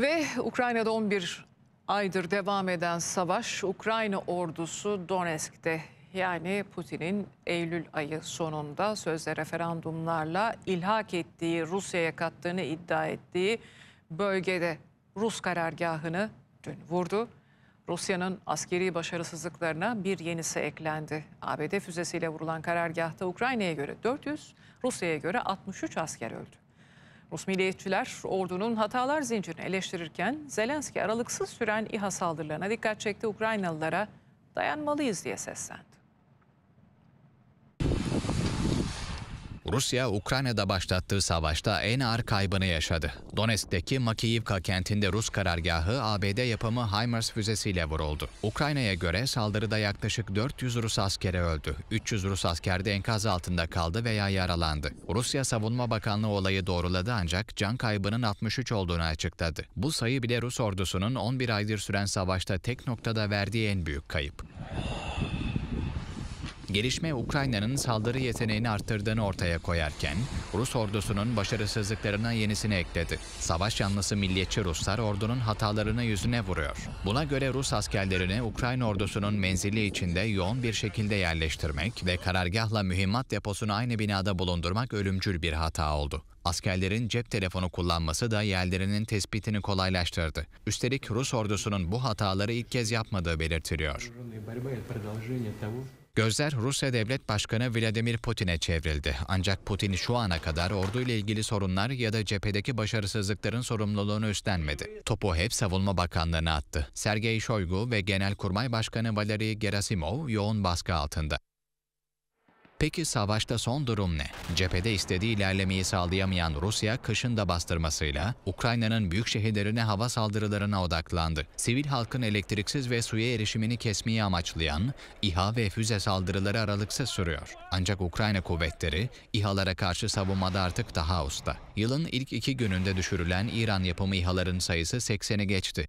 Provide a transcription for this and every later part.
Ve Ukrayna'da 11 aydır devam eden savaş Ukrayna ordusu Donetsk'te yani Putin'in Eylül ayı sonunda sözde referandumlarla ilhak ettiği, Rusya'ya kattığını iddia ettiği bölgede Rus karargahını dün vurdu. Rusya'nın askeri başarısızlıklarına bir yenisi eklendi. ABD füzesiyle vurulan karargahta Ukrayna'ya göre 400, Rusya'ya göre 63 asker öldü. Rus milliyetçiler ordunun hatalar zincirini eleştirirken Zelenski aralıksız süren İHA saldırılarına dikkat çekti. Ukraynalılara dayanmalıyız diye seslendi. Rusya, Ukrayna'da başlattığı savaşta en ağır kaybını yaşadı. Donetsk'teki Makiyivka kentinde Rus karargahı ABD yapımı HIMARS füzesiyle vuruldu. Ukrayna'ya göre saldırıda yaklaşık 400 Rus askeri öldü. 300 Rus asker de enkaz altında kaldı veya yaralandı. Rusya Savunma Bakanlığı olayı doğruladı ancak can kaybının 63 olduğunu açıkladı. Bu sayı bile Rus ordusunun 11 aydır süren savaşta tek noktada verdiği en büyük kayıp. Gelişme Ukrayna'nın saldırı yeteneğini arttırdığını ortaya koyarken Rus ordusunun başarısızlıklarına yenisini ekledi. Savaş yanlısı milliyetçi Ruslar ordunun hatalarını yüzüne vuruyor. Buna göre Rus askerlerini Ukrayna ordusunun menzili içinde yoğun bir şekilde yerleştirmek ve karargahla mühimmat deposunu aynı binada bulundurmak ölümcül bir hata oldu. Askerlerin cep telefonu kullanması da yerlerinin tespitini kolaylaştırdı. Üstelik Rus ordusunun bu hataları ilk kez yapmadığı belirtiliyor. Gözler Rusya Devlet Başkanı Vladimir Putin'e çevrildi. Ancak Putin şu ana kadar orduyla ilgili sorunlar ya da cephedeki başarısızlıkların sorumluluğunu üstlenmedi. Topu hep Savunma Bakanlığı'na attı. Sergey Shoigu ve Genelkurmay Başkanı Valery Gerasimov yoğun baskı altında. Peki savaşta son durum ne? Cephede istediği ilerlemeyi sağlayamayan Rusya kışın da bastırmasıyla Ukrayna'nın büyük şehirlerine hava saldırılarına odaklandı. Sivil halkın elektriksiz ve suya erişimini kesmeyi amaçlayan İHA ve füze saldırıları aralıksız sürüyor. Ancak Ukrayna kuvvetleri İHA'lara karşı savunmada artık daha usta. Yılın ilk iki gününde düşürülen İran yapımı İHA'ların sayısı 80'i geçti.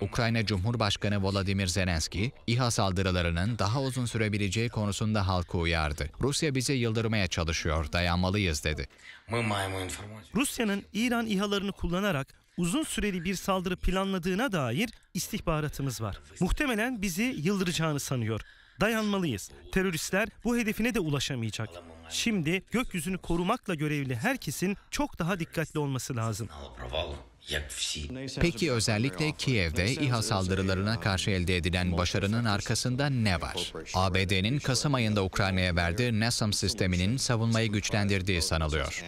Ukrayna Cumhurbaşkanı Volodymyr Zelenski, İHA saldırılarının daha uzun sürebileceği konusunda halkı uyardı. Rusya bizi yıldırmaya çalışıyor, dayanmalıyız dedi. Rusya'nın İran İHA'larını kullanarak uzun süreli bir saldırı planladığına dair istihbaratımız var. Muhtemelen bizi yıldıracağını sanıyor. Dayanmalıyız. Teröristler bu hedefine de ulaşamayacak. Şimdi gökyüzünü korumakla görevli herkesin çok daha dikkatli olması lazım. Peki özellikle Kiev'de İHA saldırılarına karşı elde edilen başarının arkasında ne var? ABD'nin Kasım ayında Ukrayna'ya verdiği NASAMS sisteminin savunmayı güçlendirdiği sanılıyor.